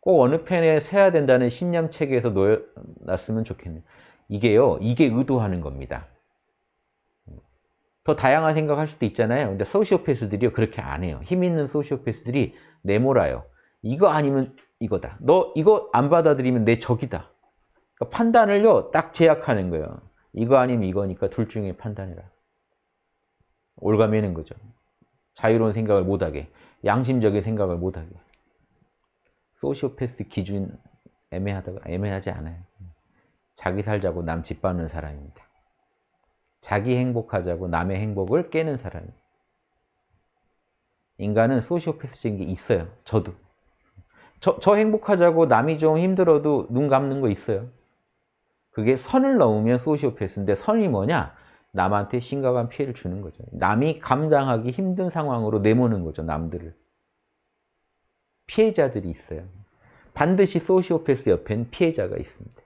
꼭 어느 편에 세야 된다는 신념 체계에서 놓여놨으면 좋겠네요. 이게요, 이게 의도하는 겁니다. 더 다양한 생각할 수도 있잖아요. 근데 소시오패스들이요, 그렇게 안 해요. 힘 있는 소시오패스들이 내몰아요. 이거 아니면 이거다. 너 이거 안 받아들이면 내 적이다. 그러니까 판단을요, 딱 제약하는 거예요. 이거 아니면 이거니까 둘 중에 판단해라. 올가매는 거죠. 자유로운 생각을 못하게, 양심적인 생각을 못하게. 소시오패스 기준 애매하다가 애매하지 않아요. 자기 살자고 남 짓밟는 사람입니다. 자기 행복하자고 남의 행복을 깨는 사람입니다. 인간은 소시오패스적인 게 있어요. 저도. 저, 저 행복하자고 남이 좀 힘들어도 눈 감는 거 있어요. 그게 선을 넘으면 소시오패스인데 선이 뭐냐? 남한테 심각한 피해를 주는 거죠. 남이 감당하기 힘든 상황으로 내모는 거죠. 남들을. 피해자들이 있어요. 반드시 소시오패스 옆엔 피해자가 있습니다.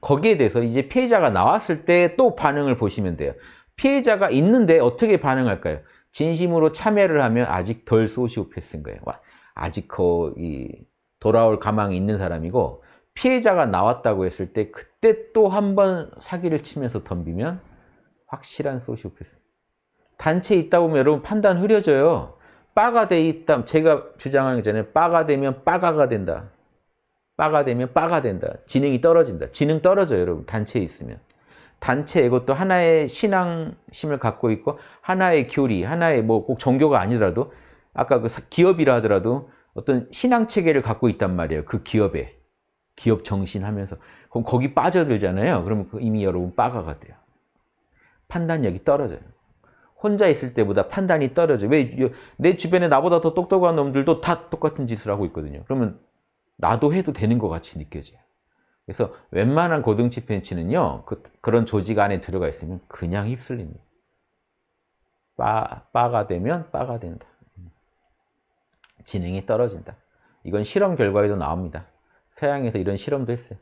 거기에 대해서 이제 피해자가 나왔을 때 또 반응을 보시면 돼요. 피해자가 있는데 어떻게 반응할까요? 진심으로 참여를 하면 아직 덜 소시오패스인 거예요. 아직 거의 돌아올 가망이 있는 사람이고 피해자가 나왔다고 했을 때 그때 또 한 번 사기를 치면서 덤비면 확실한 소시오패스. 단체에 있다 보면 여러분 판단 흐려져요. 빠가 돼 있다. 제가 주장하기 전에 빠가 되면 빠가가 된다. 빠가 되면 빠가 된다. 지능이 떨어진다. 지능 떨어져요, 여러분. 단체에 있으면. 단체 이것도 하나의 신앙심을 갖고 있고 하나의 교리, 하나의 뭐 꼭 종교가 아니더라도 아까 그 기업이라 하더라도 어떤 신앙 체계를 갖고 있단 말이에요. 그 기업에. 기업 정신 하면서 그럼 거기 빠져들잖아요. 그러면 그 이미 여러분 빠가가 돼요. 판단력이 떨어져요. 혼자 있을 때보다 판단이 떨어져. 왜 내 주변에 나보다 더 똑똑한 놈들도 다 똑같은 짓을 하고 있거든요. 그러면 나도 해도 되는 것 같이 느껴져요. 그래서 웬만한 고등치 팬치는요, 그, 그런 조직 안에 들어가 있으면 그냥 휩쓸립니다. 빠, 빠가 되면 빠가 된다. 지능이 떨어진다. 이건 실험 결과에도 나옵니다. 서양에서 이런 실험도 했어요.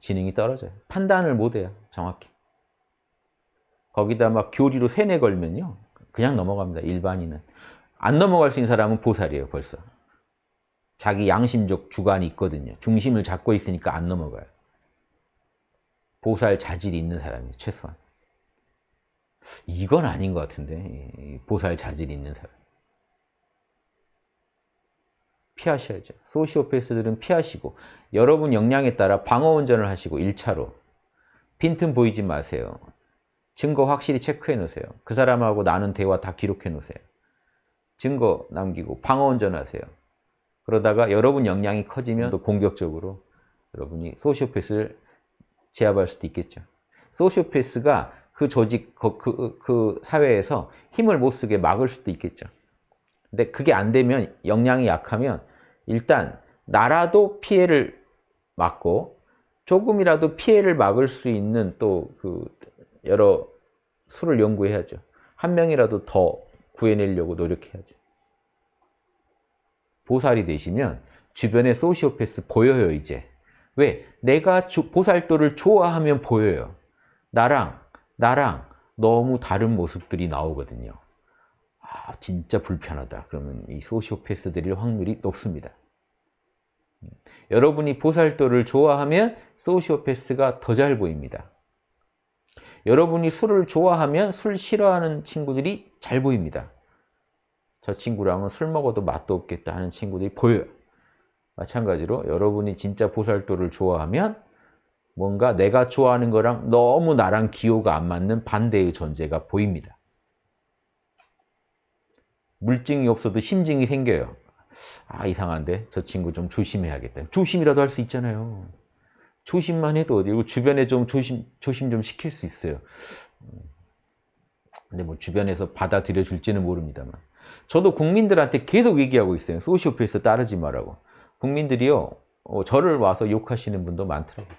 지능이 떨어져요. 판단을 못해요. 정확히. 거기다 막 교리로 세뇌 걸면요. 그냥 넘어갑니다. 일반인은. 안 넘어갈 수 있는 사람은 보살이에요. 벌써. 자기 양심적 주관이 있거든요. 중심을 잡고 있으니까 안 넘어가요. 보살 자질이 있는 사람이 최소한. 이건 아닌 것 같은데. 보살 자질이 있는 사람. 피하셔야죠. 소시오패스들은 피하시고 여러분 역량에 따라 방어 운전을 하시고 1차로 빈틈 보이지 마세요. 증거 확실히 체크해 놓으세요. 그 사람하고 나눈 대화 다 기록해 놓으세요. 증거 남기고 방어 운전 하세요. 그러다가 여러분 역량이 커지면 또 공격적으로 여러분이 소시오패스를 제압할 수도 있겠죠. 소시오패스가 그 조직, 그, 그, 그 사회에서 힘을 못 쓰게 막을 수도 있겠죠. 근데 그게 안 되면 역량이 약하면 일단 나라도 피해를 막고 조금이라도 피해를 막을 수 있는 또그 여러 수를 연구해야죠. 한 명이라도 더 구해내려고 노력해야죠. 보살이 되시면 주변에 소시오패스 보여요, 이제. 왜? 내가 보살도를 좋아하면 보여요. 나랑, 나랑 너무 다른 모습들이 나오거든요. 아, 진짜 불편하다. 그러면 이 소시오패스들일 확률이 높습니다. 여러분이 보살도를 좋아하면 소시오패스가 더 잘 보입니다. 여러분이 술을 좋아하면 술 싫어하는 친구들이 잘 보입니다. 저 친구랑은 술 먹어도 맛도 없겠다 하는 친구들이 보여요. 마찬가지로 여러분이 진짜 보살도를 좋아하면 뭔가 내가 좋아하는 거랑 너무 나랑 기호가 안 맞는 반대의 존재가 보입니다. 물증이 없어도 심증이 생겨요. 아 이상한데 저 친구 좀 조심해야겠다. 조심이라도 할 수 있잖아요. 조심만 해도 어디고 주변에 좀 조심 조심 좀 시킬 수 있어요. 근데 뭐 주변에서 받아들여 줄지는 모릅니다만 저도 국민들한테 계속 얘기하고 있어요. 소시오패스 따르지 말라고. 국민들이요 어, 저를 와서 욕하시는 분도 많더라고요.